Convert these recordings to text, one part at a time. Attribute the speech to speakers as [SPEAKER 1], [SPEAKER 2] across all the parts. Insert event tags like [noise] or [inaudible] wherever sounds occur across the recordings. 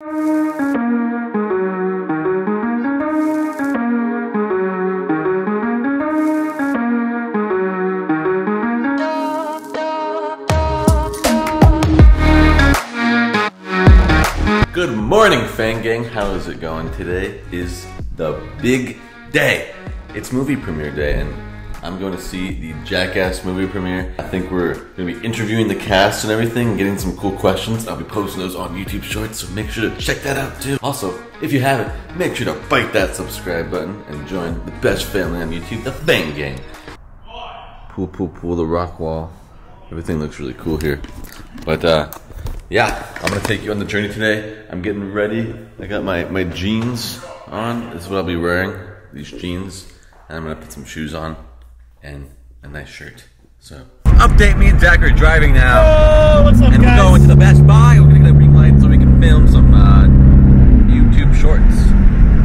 [SPEAKER 1] Good morning, Fang Gang. How is it going? Today is the big day. It's movie premiere day, and I'm going to see the Jackass movie premiere. I think we're going to be interviewing the cast and everything, and getting some cool questions. I'll be posting those on YouTube Shorts, so make sure to check that out too. Also, if you haven't, make sure to bite that subscribe button and join the best family on YouTube, the Fang Gang. Pool, pool, pool, the rock wall. Everything looks really cool here. But, uh, yeah, I'm gonna take you on the journey today. I'm getting ready. I got my, my jeans on. This is what I'll be wearing. These jeans. And I'm gonna put some shoes on and a nice shirt. So update me and Zach are driving now.
[SPEAKER 2] Oh, what's up,
[SPEAKER 1] and
[SPEAKER 2] guys?
[SPEAKER 1] we're going to the Best Buy. We're gonna get a ring light so we can film some uh, YouTube shorts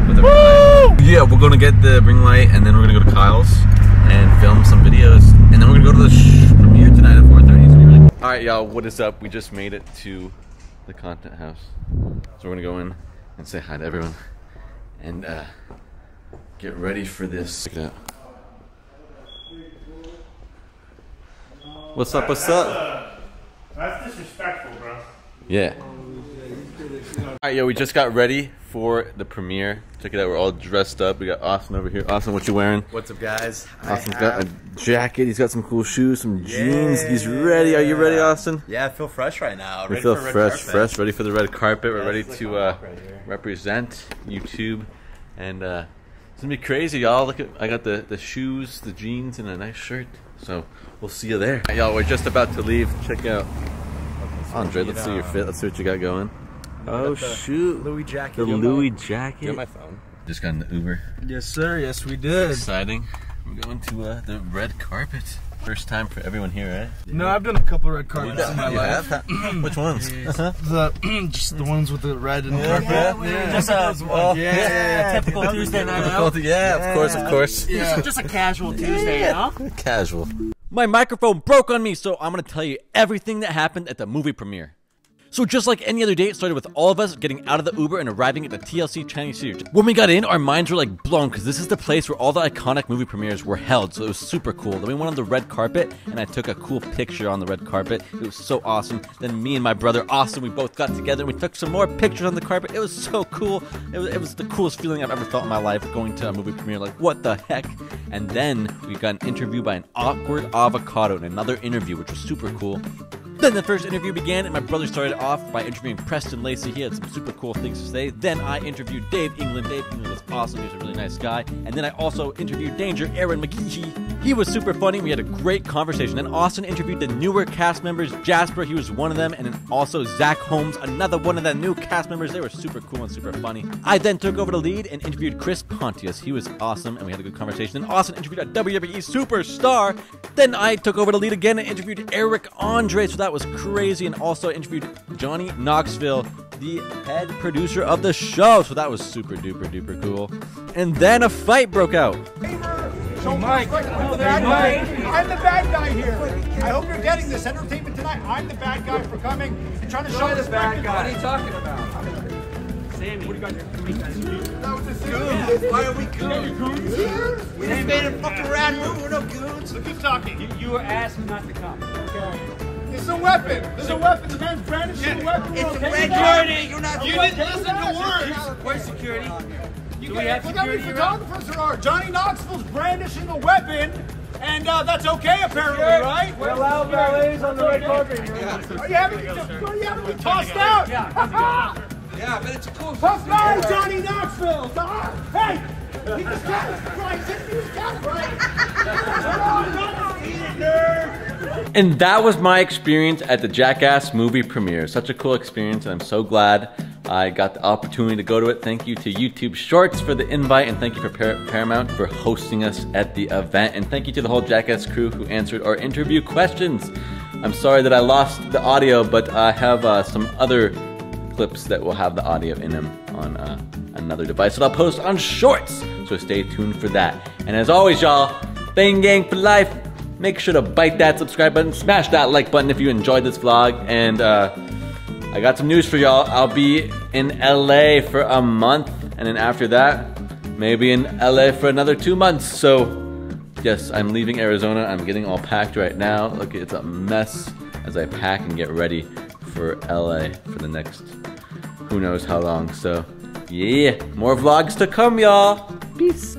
[SPEAKER 1] with a ring light. Yeah, we're gonna get the ring light and then we're gonna go to Kyle's and film some videos. And then we're gonna go to the sh- premiere tonight at 4:30. It's gonna really all right, y'all. What is up? We just made it to the content house, so we're gonna go in and say hi to everyone and uh, get ready for this. Check it out. What's up? What's up?
[SPEAKER 2] That's disrespectful, bro.
[SPEAKER 1] Yeah. All right, yo. We just got ready for the premiere. Check it out. We're all dressed up. We got Austin over here. Austin, what you wearing?
[SPEAKER 3] What's up, guys?
[SPEAKER 1] Austin's got a jacket. He's got some cool shoes, some jeans. He's ready. Are you ready, Austin?
[SPEAKER 3] Yeah, I feel fresh right now.
[SPEAKER 1] We
[SPEAKER 3] Ready
[SPEAKER 1] feel
[SPEAKER 3] for
[SPEAKER 1] fresh,
[SPEAKER 3] carpet.
[SPEAKER 1] fresh, ready for the red carpet. We're
[SPEAKER 3] Yeah,
[SPEAKER 1] ready to uh,
[SPEAKER 3] right
[SPEAKER 1] represent YouTube, and uh, it's gonna be crazy, y'all. Look at I got the the shoes, the jeans, and a nice shirt. So we'll see you there, y'all. We're just about to leave. Check out Andre. Let's see your fit. Let's see what you got going. Oh
[SPEAKER 3] the
[SPEAKER 1] shoot,
[SPEAKER 3] Louis jacket.
[SPEAKER 1] the Louis jacket.
[SPEAKER 3] Got my phone.
[SPEAKER 1] Just got in the Uber.
[SPEAKER 4] Yes, sir. Yes, we did.
[SPEAKER 1] Exciting. We're going to uh, the red carpet. First time for everyone here, right?
[SPEAKER 4] No, I've done a couple red carpets in my
[SPEAKER 1] You
[SPEAKER 4] life.
[SPEAKER 1] have? Which ones? Uh-huh.
[SPEAKER 4] The [clears throat] just the ones with the red and carpet.
[SPEAKER 1] yeah.
[SPEAKER 5] Just uh, a [laughs]
[SPEAKER 1] Oh,
[SPEAKER 4] Yeah, yeah, yeah.
[SPEAKER 5] typical Tuesday night out.
[SPEAKER 1] Yeah, of course, of course.
[SPEAKER 4] Yeah.
[SPEAKER 5] Just a casual Tuesday, huh?
[SPEAKER 1] Casual. My microphone broke on me, so I'm gonna tell you everything that happened at the movie premiere. So just like any other day, it started with all of us getting out of the Uber and arriving at the TCL Chinese Theater. When we got in, our minds were like blown because this is the place where all the iconic movie premieres were held, so it was super cool. Then we went on the red carpet, and I took a cool picture on the red carpet. It was so awesome. Then me and my brother Austin, we both got together and we took some more pictures on the carpet. It was so cool. It was, it was the coolest feeling I've ever felt in my life going to a movie premiere. Like, what the heck? And then we got an interview by an awkward avocado in another interview, which was super cool. Then the first interview began, and my brother started off by interviewing Preston Lacy. He had some super cool things to say. Then I interviewed Dave England. Dave England was awesome. He was a really nice guy. And then I also interviewed Danger, Ehren McGee. He was super funny. We had a great conversation. Then Austin interviewed the newer cast members. Jasper, he was one of them. And then also Zach Holmes, another one of the new cast members. They were super cool and super funny. I then took over the lead and interviewed Chris Pontius. He was awesome, and we had a good conversation. Then Austin interviewed a WWE superstar. Then I took over the lead again and interviewed Eric Andre. So that was crazy. And also interviewed Johnny Knoxville, the head producer of the show. So that was super duper duper cool. And then a fight broke out.
[SPEAKER 2] Mike, I'm the bad guy. I'm the bad guy here. I hope you're getting this entertainment tonight. I'm the bad guy for coming and trying to show this bad guy. What are you talking about?
[SPEAKER 5] Sammy. What do you guys
[SPEAKER 2] Why are we goons? We just made a fucking rad move. We're no goons. Look, keep talking.
[SPEAKER 5] You, you were asked not to come.
[SPEAKER 2] It's a weapon. There's a weapon. The man's brandishing a weapon. It's
[SPEAKER 5] a red carpet.
[SPEAKER 2] You're not. You didn't listen to words.
[SPEAKER 5] Where's security?
[SPEAKER 2] You
[SPEAKER 5] Do we have
[SPEAKER 2] look how many photographers there are. Johnny Knoxville's brandishing a weapon, and uh, that's okay apparently, right? We're allowed ballets on the red carpet. Are you having, are you having me tossed out? [laughs]
[SPEAKER 3] Yeah, but it's a cool.
[SPEAKER 2] Tough guy, Johnny Knoxville. Ah, Hey, he just got it. Right, he just got it right. [laughs] Come on, Knoxville, eat it, nerd.
[SPEAKER 1] And that was my experience at the Jackass movie premiere. Such a cool experience, and I'm so glad I got the opportunity to go to it. Thank you to YouTube Shorts for the invite, and thank you for Par- Paramount for hosting us at the event. And thank you to the whole Jackass crew who answered our interview questions. I'm sorry that I lost the audio, but I have uh, some other clips that will have the audio in them on uh, another device that I'll post on Shorts. So stay tuned for that. And as always, y'all, Fang Gang for life. Make sure to bite that subscribe button, smash that like button if you enjoyed this vlog, and uh, I got some news for y'all. I'll be in LA for a month, and then after that, maybe in LA for another two months. So, yes, I'm leaving Arizona. I'm getting all packed right now. Look, it's a mess as I pack and get ready for LA for the next who knows how long. So, yeah, more vlogs to come, y'all. Peace.